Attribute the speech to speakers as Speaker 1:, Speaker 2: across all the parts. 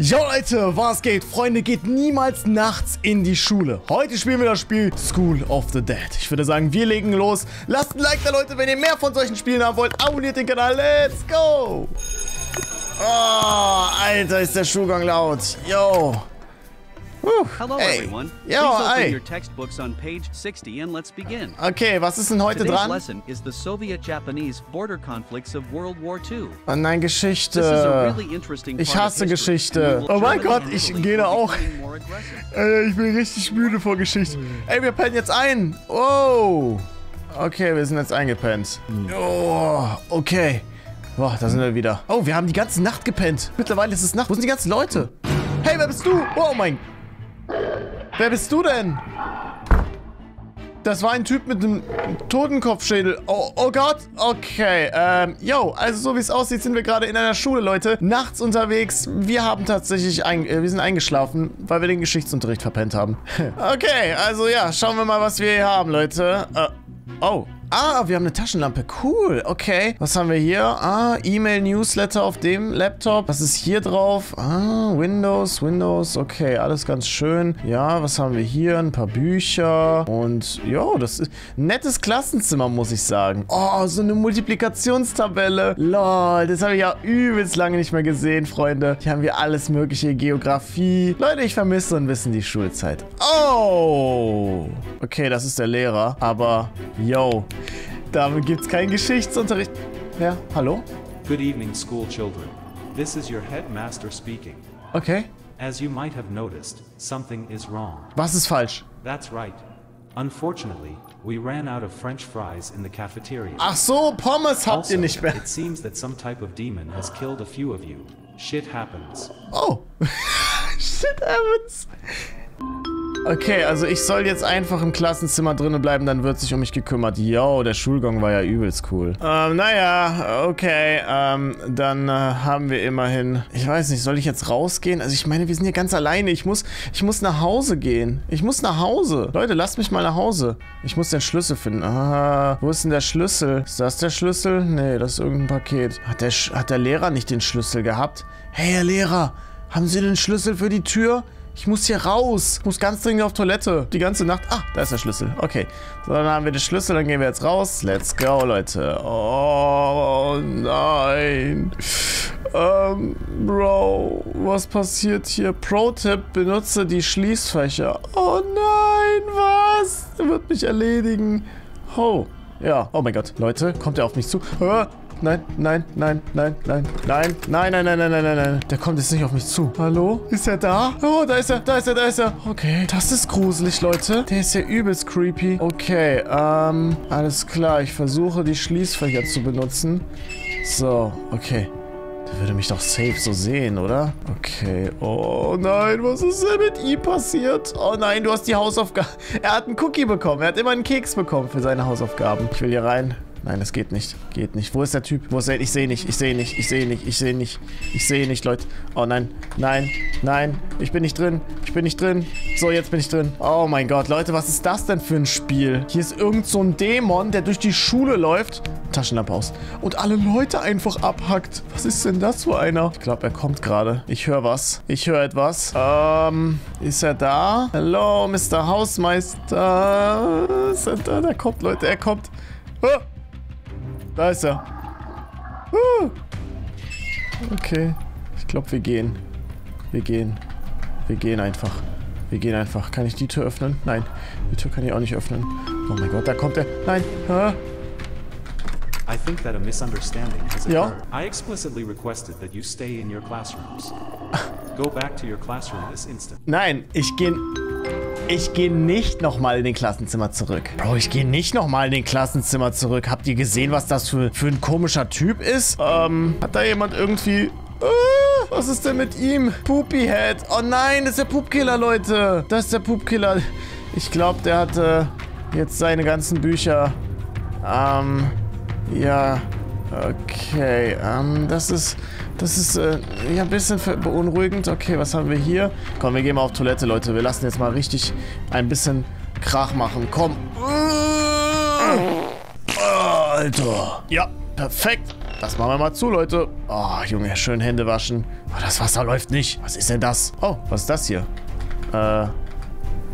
Speaker 1: Jo Leute, was geht? Freunde, geht niemals nachts in die Schule. Heute spielen wir das Spiel School of the Dead. Ich würde sagen, wir legen los. Lasst ein Like da, Leute, wenn ihr mehr von solchen Spielen haben wollt. Abonniert den Kanal. Let's go! Oh, Alter, ist der Schulgang laut. Yo.
Speaker 2: Whew. Hello hey. everyone. Yo, Please open hey. your textbooks on page 60 and let's begin.
Speaker 1: Okay, was ist denn heute
Speaker 2: Today's
Speaker 1: dran?
Speaker 2: lesson is the Soviet-Japanese border conflicts of World War II.
Speaker 1: Oh nein, Geschichte. Really ich hasse Geschichte. Oh mein Gott, ich gehe auch. Ey, ich bin richtig müde vor Geschichte. Ey, wir pennen jetzt ein. Oh. Okay, wir sind jetzt eingepennt. Oh, okay. Boah, da sind wir wieder. Oh, wir haben die ganze Nacht gepennt. Mittlerweile ist es Nacht. Wo sind die ganzen Leute? Hey, wer bist du? Oh mein Wer bist du denn? Das war ein Typ mit einem Totenkopfschädel. Oh, oh Gott. Okay. Ähm, yo, also so wie es aussieht, sind wir gerade in einer Schule, Leute. Nachts unterwegs. Wir haben tatsächlich, ein, äh, wir sind eingeschlafen, weil wir den Geschichtsunterricht verpennt haben. okay, also ja, schauen wir mal, was wir hier haben, Leute. Äh, oh, Ah, wir haben eine Taschenlampe. Cool. Okay. Was haben wir hier? Ah, E-Mail, Newsletter auf dem Laptop. Was ist hier drauf? Ah, Windows, Windows. Okay, alles ganz schön. Ja, was haben wir hier? Ein paar Bücher. Und, ja, das ist ein nettes Klassenzimmer, muss ich sagen. Oh, so eine Multiplikationstabelle. Lol, das habe ich ja übelst lange nicht mehr gesehen, Freunde. Hier haben wir alles mögliche. Geografie. Leute, ich vermisse so ein bisschen die Schulzeit. Oh. Okay, das ist der Lehrer. Aber, yo. Damit gibt's keinen Geschichtsunterricht. Ja, hallo?
Speaker 3: Good evening, school children. This is your headmaster speaking.
Speaker 1: Okay.
Speaker 3: As you might have noticed, something is wrong.
Speaker 1: Was ist falsch?
Speaker 3: That's right. Unfortunately, we ran out of French fries in the cafeteria.
Speaker 1: Ach so, Pommes habt
Speaker 3: also,
Speaker 1: ihr nicht mehr.
Speaker 3: It seems that some type of demon has killed a few of you. Shit happens.
Speaker 1: Oh. Shit happens. Okay, also ich soll jetzt einfach im Klassenzimmer drinnen bleiben, dann wird sich um mich gekümmert. Yo, der Schulgang war ja übelst cool. Ähm, naja, okay, ähm, dann äh, haben wir immerhin... Ich weiß nicht, soll ich jetzt rausgehen? Also ich meine, wir sind hier ganz alleine. Ich muss, ich muss nach Hause gehen. Ich muss nach Hause. Leute, lasst mich mal nach Hause. Ich muss den Schlüssel finden. Ah, wo ist denn der Schlüssel? Ist das der Schlüssel? Nee, das ist irgendein Paket. Hat der, hat der Lehrer nicht den Schlüssel gehabt? Hey, Herr Lehrer, haben Sie den Schlüssel für die Tür? Ich muss hier raus. Ich muss ganz dringend auf Toilette. Die ganze Nacht. Ah, da ist der Schlüssel. Okay. So, dann haben wir den Schlüssel. Dann gehen wir jetzt raus. Let's go, Leute. Oh, nein. Ähm, Bro, was passiert hier? Pro-Tipp, benutze die Schließfächer. Oh nein, was? Er wird mich erledigen. Oh, ja. Oh mein Gott. Leute, kommt er auf mich zu? Ah, nein, nein, nein, nein, nein, nein, nein, nein, nein, nein, nein, nein, nein. Der kommt jetzt nicht auf mich zu. Hallo? Ist er da? Oh, da ist er, da ist er, da ist er. Okay, das ist gruselig, Leute. Der ist ja übelst creepy. Okay, ähm, alles klar. Ich versuche, die Schließfächer zu benutzen. So, okay. Der würde mich doch safe so sehen, oder? Okay. Oh nein, was ist denn mit ihm passiert? Oh nein, du hast die Hausaufgaben. Er hat einen Cookie bekommen. Er hat immer einen Keks bekommen für seine Hausaufgaben. Ich will hier rein. Nein, das geht nicht. Geht nicht. Wo ist der Typ? Wo ist er? Ich sehe nicht. Ich sehe nicht. Ich sehe nicht. Ich sehe nicht. Ich sehe nicht, Leute. Oh nein. Nein. Nein. Ich bin nicht drin. Ich bin nicht drin. So, jetzt bin ich drin. Oh mein Gott, Leute, was ist das denn für ein Spiel? Hier ist irgend so ein Dämon, der durch die Schule läuft. Taschenlampe aus. Und alle Leute einfach abhackt. Was ist denn das für einer? Ich glaube, er kommt gerade. Ich höre was. Ich höre etwas. Ähm, ist er da? Hallo, Mr. Hausmeister. Ist er da? Der kommt, Leute. Er kommt. Oh. Da ist er. Uh. Okay. Ich glaube, wir gehen. Wir gehen. Wir gehen einfach. Wir gehen einfach. Kann ich die Tür öffnen? Nein. Die Tür kann ich auch nicht öffnen. Oh mein Gott, da kommt er. Nein. Ah.
Speaker 3: I think that a misunderstanding has
Speaker 1: ja.
Speaker 3: occurred. I explicitly requested that you stay in your classrooms. Go back to your classroom this instant.
Speaker 1: Nein, ich gehe ich gehe nicht nochmal in den Klassenzimmer zurück. Bro, ich gehe nicht nochmal in den Klassenzimmer zurück. Habt ihr gesehen, was das für, für ein komischer Typ ist? Ähm, hat da jemand irgendwie... Uh, was ist denn mit ihm? Poopy Head. Oh nein, das ist der Poopkiller, Leute. Das ist der Poopkiller. Ich glaube, der hatte jetzt seine ganzen Bücher. Ähm, ja. Okay, ähm, das ist... Das ist äh, ja ein bisschen beunruhigend. Okay, was haben wir hier? Komm, wir gehen mal auf Toilette, Leute. Wir lassen jetzt mal richtig ein bisschen Krach machen. Komm. Alter. Ja, Perfekt. Das machen wir mal zu, Leute. Oh, Junge, schön Hände waschen. Oh, das Wasser läuft nicht. Was ist denn das? Oh, was ist das hier? Äh...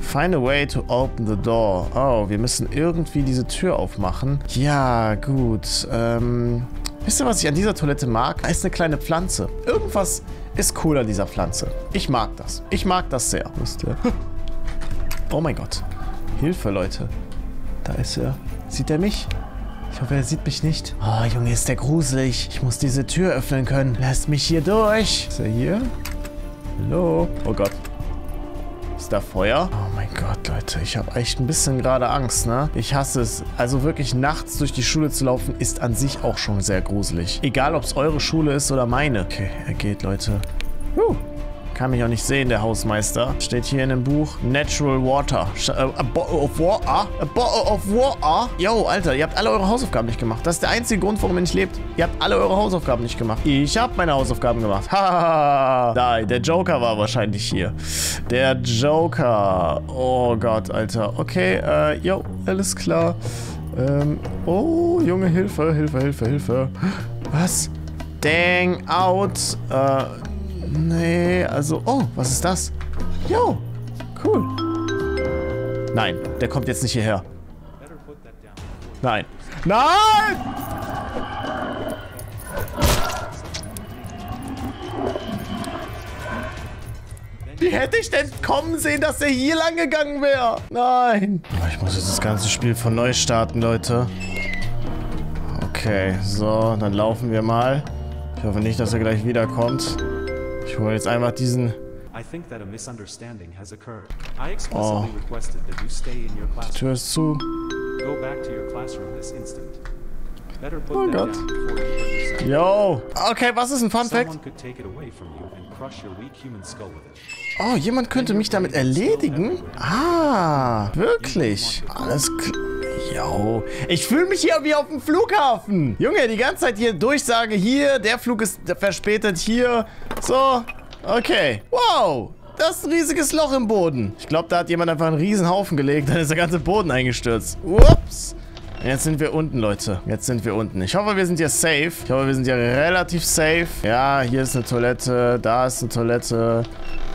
Speaker 1: Find a way to open the door. Oh, wir müssen irgendwie diese Tür aufmachen. Ja, gut. Ähm... Wisst ihr, was ich an dieser Toilette mag? Da ist eine kleine Pflanze. Irgendwas ist cool an dieser Pflanze. Ich mag das. Ich mag das sehr. Wisst ihr? Oh mein Gott. Hilfe, Leute. Da ist er. Sieht er mich? Ich hoffe, er sieht mich nicht. Oh, Junge, ist der gruselig. Ich muss diese Tür öffnen können. Lasst mich hier durch. Ist er hier? Hallo? Oh Gott. Feuer? Oh mein Gott, Leute. Ich habe echt ein bisschen gerade Angst, ne? Ich hasse es. Also wirklich nachts durch die Schule zu laufen, ist an sich auch schon sehr gruselig. Egal, ob es eure Schule ist oder meine. Okay, er geht, Leute. Huh. Kann mich auch nicht sehen, der Hausmeister. Steht hier in dem Buch Natural Water. Äh, a bottle of water? A bottle of water? Yo, Alter, ihr habt alle eure Hausaufgaben nicht gemacht. Das ist der einzige Grund, warum ihr nicht lebt. Ihr habt alle eure Hausaufgaben nicht gemacht. Ich habe meine Hausaufgaben gemacht. Hahaha. Nein, der Joker war wahrscheinlich hier. Der Joker. Oh Gott, Alter. Okay, äh, yo, alles klar. Ähm, oh, Junge, Hilfe, Hilfe, Hilfe, Hilfe. Was? Dang out. Äh, Nee, also... Oh, was ist das? Jo, cool. Nein, der kommt jetzt nicht hierher. Nein. Nein! Wie hätte ich denn kommen sehen, dass er hier lang gegangen wäre? Nein. Ich muss jetzt das ganze Spiel von neu starten, Leute. Okay, so, dann laufen wir mal. Ich hoffe nicht, dass er gleich wiederkommt. Ich hole jetzt einfach diesen... Oh. Die Tür ist zu. Oh Gott. Yo. Okay, was ist ein Fun Fact? Oh, jemand könnte mich damit erledigen? Ah, wirklich? Alles klar. Yo, ich fühle mich hier wie auf dem Flughafen. Junge, die ganze Zeit hier Durchsage hier, der Flug ist verspätet hier. So, okay. Wow, das ist ein riesiges Loch im Boden. Ich glaube, da hat jemand einfach einen riesen Haufen gelegt, dann ist der ganze Boden eingestürzt. Ups. Jetzt sind wir unten, Leute. Jetzt sind wir unten. Ich hoffe, wir sind hier safe. Ich hoffe, wir sind hier relativ safe. Ja, hier ist eine Toilette. Da ist eine Toilette.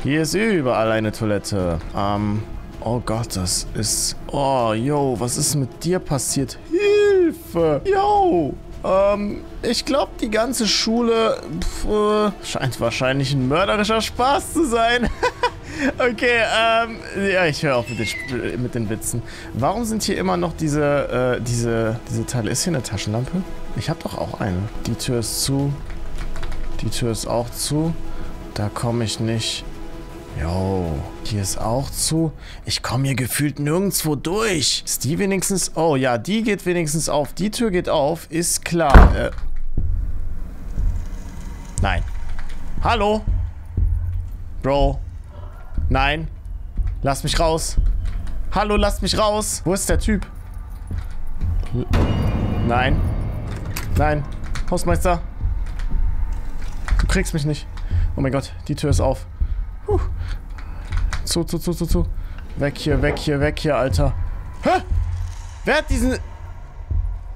Speaker 1: Hier ist überall eine Toilette. Ähm, Oh Gott, das ist... Oh, yo, was ist mit dir passiert? Hilfe! Yo! Ähm, ich glaube, die ganze Schule pf, äh, scheint wahrscheinlich ein mörderischer Spaß zu sein. okay, ähm, ja, ich höre auf mit den, mit den Witzen. Warum sind hier immer noch diese, äh, diese, diese Teile? Ist hier eine Taschenlampe? Ich habe doch auch eine. Die Tür ist zu. Die Tür ist auch zu. Da komme ich nicht. Jo, hier ist auch zu. Ich komme hier gefühlt nirgendwo durch. Ist die wenigstens... Oh ja, die geht wenigstens auf. Die Tür geht auf, ist klar. Äh Nein. Hallo? Bro. Nein. Lass mich raus. Hallo, lass mich raus. Wo ist der Typ? Nein. Nein. Hausmeister. Du kriegst mich nicht. Oh mein Gott, die Tür ist auf. Puh. Zu, zu, zu, zu, zu. Weg hier, weg hier, weg hier, Alter. Hä? Wer hat diesen...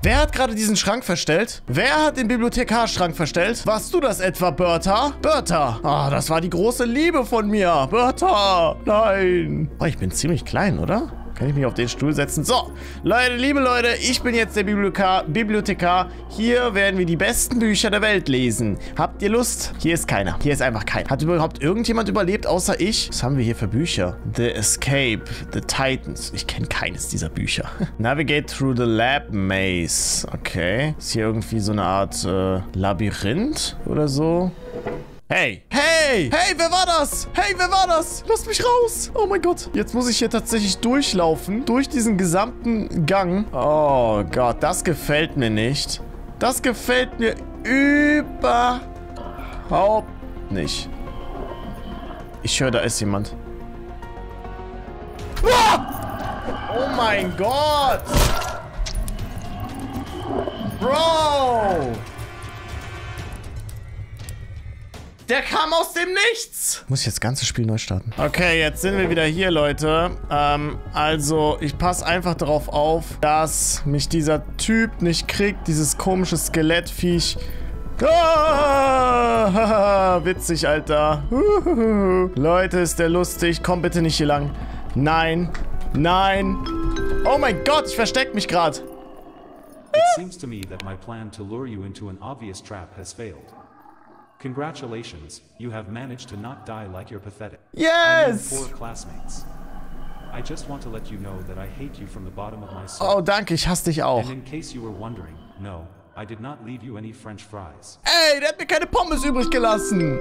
Speaker 1: Wer hat gerade diesen Schrank verstellt? Wer hat den Bibliothekarschrank verstellt? Warst du das etwa, Bertha? Bertha! Ah, das war die große Liebe von mir. Bertha! Nein! Oh, ich bin ziemlich klein, oder? Kann ich mich auf den Stuhl setzen? So, Leute, liebe Leute, ich bin jetzt der Bibliothekar. Bibliothekar. Hier werden wir die besten Bücher der Welt lesen. Habt ihr Lust? Hier ist keiner. Hier ist einfach keiner. Hat überhaupt irgendjemand überlebt, außer ich? Was haben wir hier für Bücher? The Escape, The Titans. Ich kenne keines dieser Bücher. Navigate through the Lab Maze. Okay. Ist hier irgendwie so eine Art äh, Labyrinth oder so? Hey. Hey. Hey, wer war das? Hey, wer war das? Lass mich raus. Oh mein Gott. Jetzt muss ich hier tatsächlich durchlaufen. Durch diesen gesamten Gang. Oh Gott, das gefällt mir nicht. Das gefällt mir überhaupt nicht. Ich höre, da ist jemand. Oh mein Gott. Bro. Der kam aus dem Nichts. Muss ich jetzt das ganze Spiel neu starten? Okay, jetzt sind wir wieder hier, Leute. Ähm, also, ich passe einfach darauf auf, dass mich dieser Typ nicht kriegt. Dieses komische Skelettviech. Ah, witzig, Alter. Leute, ist der lustig. Komm bitte nicht hier lang. Nein. Nein. Oh mein Gott, ich versteck mich gerade.
Speaker 3: It seems to me that my plan to lure you into an obvious trap has failed. Congratulations, you have managed to not die like your pathetic.
Speaker 1: Yes!
Speaker 3: Poor classmates. I just want to let you know that I hate you from the bottom of my soul.
Speaker 1: Oh, danke, ich hasse dich auch.
Speaker 3: And in case you were wondering, no, I did not leave you any french fries.
Speaker 1: Ey, der hat mir keine Pommes übrig gelassen.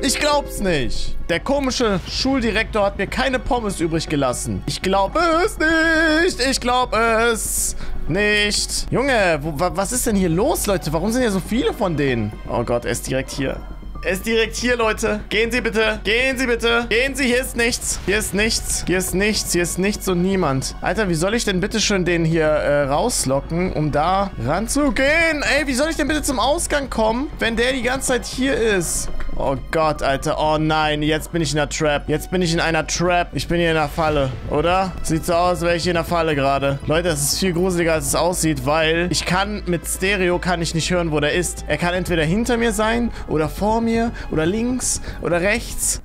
Speaker 1: Ich glaub's nicht. Der komische Schuldirektor hat mir keine Pommes übrig gelassen. Ich glaube es nicht. Ich glaube es nicht. Junge, wo, was ist denn hier los, Leute? Warum sind hier so viele von denen? Oh Gott, er ist direkt hier. Er ist direkt hier, Leute. Gehen Sie bitte. Gehen Sie bitte. Gehen Sie. Hier ist nichts. Hier ist nichts. Hier ist nichts. Hier ist nichts und niemand. Alter, wie soll ich denn bitte schön den hier äh, rauslocken, um da ranzugehen? Ey, wie soll ich denn bitte zum Ausgang kommen, wenn der die ganze Zeit hier ist? Oh Gott, Alter. Oh nein, jetzt bin ich in einer Trap. Jetzt bin ich in einer Trap. Ich bin hier in einer Falle, oder? Sieht so aus, als wäre ich hier in einer Falle gerade. Leute, das ist viel gruseliger, als es aussieht, weil ich kann mit Stereo kann ich nicht hören, wo der ist. Er kann entweder hinter mir sein oder vor mir oder links oder rechts.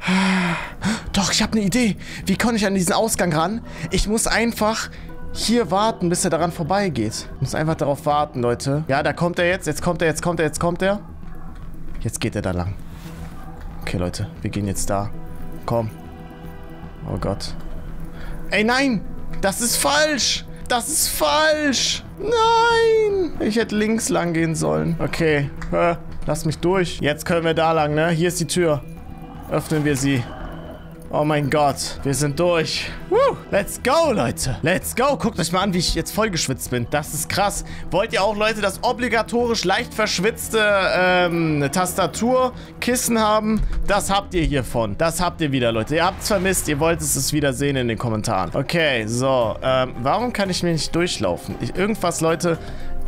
Speaker 1: Doch, ich habe eine Idee. Wie komme ich an diesen Ausgang ran? Ich muss einfach hier warten, bis er daran vorbeigeht. Ich muss einfach darauf warten, Leute. Ja, da kommt er jetzt. Jetzt kommt er, jetzt kommt er, jetzt kommt er. Jetzt geht er da lang. Okay, Leute, wir gehen jetzt da. Komm. Oh Gott. Ey, nein! Das ist falsch! Das ist falsch! Nein! Ich hätte links lang gehen sollen. Okay. Lass mich durch. Jetzt können wir da lang, ne? Hier ist die Tür. Öffnen wir sie. Oh mein Gott, wir sind durch. Woo. Let's go, Leute. Let's go. Guckt euch mal an, wie ich jetzt voll geschwitzt bin. Das ist krass. Wollt ihr auch, Leute, das obligatorisch leicht verschwitzte ähm, Tastaturkissen haben? Das habt ihr hiervon. Das habt ihr wieder, Leute. Ihr habt es vermisst. Ihr wollt es wieder sehen in den Kommentaren. Okay, so. Ähm, warum kann ich mir nicht durchlaufen? Ich, irgendwas, Leute...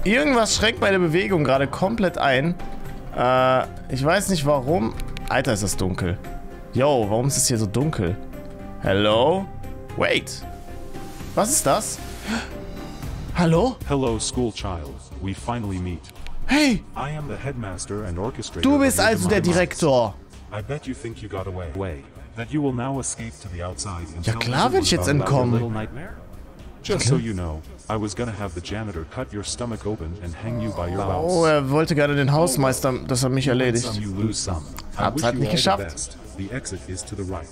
Speaker 1: Irgendwas schränkt meine Bewegung gerade komplett ein. Äh, ich weiß nicht warum. Alter, ist das dunkel. Yo, warum ist es hier so dunkel? Hello? Wait. Was ist das? Hallo?
Speaker 3: Hello, school child. We finally meet.
Speaker 1: Hey!
Speaker 3: I am the headmaster and orchestrator.
Speaker 1: Du bist also der Direktor.
Speaker 3: I bet you think you got away. Way. That you will now escape to the outside
Speaker 1: ja klar will ich jetzt entkommen.
Speaker 3: Just so you know, I was gonna have the janitor cut your stomach open and hang you by your.
Speaker 1: Oh, er wollte gerade den Hausmeister, dass er mich erledigt. Hab's halt nicht geschafft.
Speaker 3: The exit is to the right.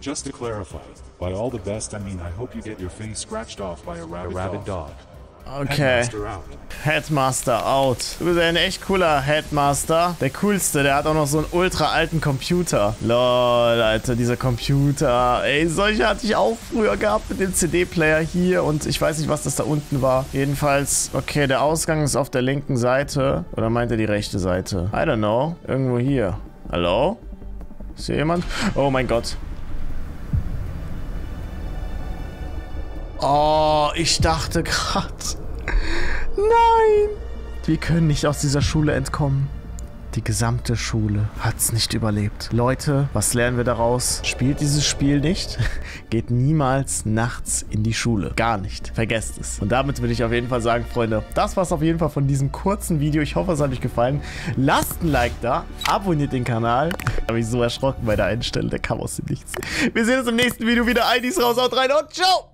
Speaker 3: Just to clarify, by all the best, I mean I hope you get your face scratched off by a rabid, a rabid dog.
Speaker 1: Okay. Headmaster out. Headmaster out. Du bist ein echt cooler Headmaster. Der coolste, der hat auch noch so einen ultra alten Computer. Lol, Alter, dieser Computer. Ey, solche hatte ich auch früher gehabt mit dem CD-Player hier und ich weiß nicht, was das da unten war. Jedenfalls, okay, der Ausgang ist auf der linken Seite. Oder meint er die rechte Seite? I don't know. Irgendwo hier. Hallo? Ist hier jemand? Oh mein Gott. Oh, ich dachte gerade. Nein! Wir können nicht aus dieser Schule entkommen. Die gesamte Schule hat es nicht überlebt. Leute, was lernen wir daraus? Spielt dieses Spiel nicht. Geht niemals nachts in die Schule. Gar nicht. Vergesst es. Und damit würde ich auf jeden Fall sagen, Freunde, das war es auf jeden Fall von diesem kurzen Video. Ich hoffe, es hat euch gefallen. Lasst ein Like da. Abonniert den Kanal. Habe ich so erschrocken bei der Einstellung. Der kam aus dem Nichts. Wir sehen uns im nächsten Video wieder. IDs raus, haut rein und ciao!